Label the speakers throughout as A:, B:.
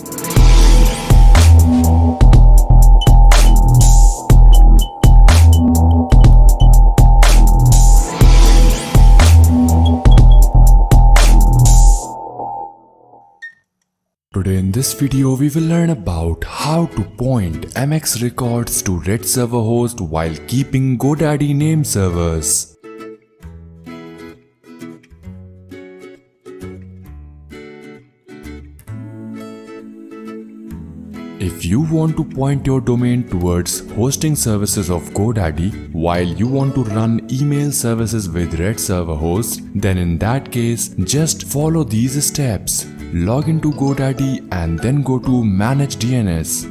A: Today in this video we will learn about how to point MX records to RED server host while keeping GoDaddy name servers. If you want to point your domain towards hosting services of GoDaddy while you want to run email services with RED server host, then in that case just follow these steps. Log into GoDaddy and then go to manage DNS.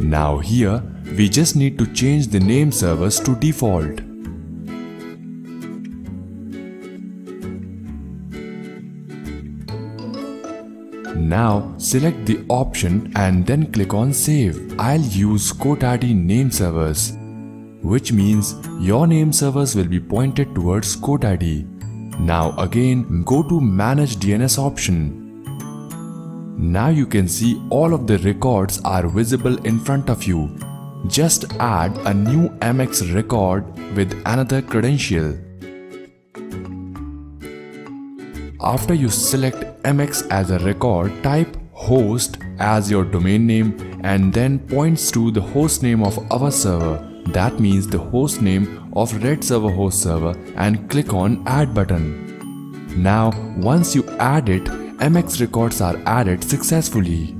A: Now here we just need to change the name servers to default. Now select the option and then click on save. I'll use GoDaddy name servers, which means your name servers will be pointed towards GoDaddy. Now again go to manage DNS option. Now you can see all of the records are visible in front of you. Just add a new MX record with another credential. After you select MX as a record, type host as your domain name and then points to the host name of our server. That means the host name of Red Server host server and click on add button. Now once you add it, MX records are added successfully.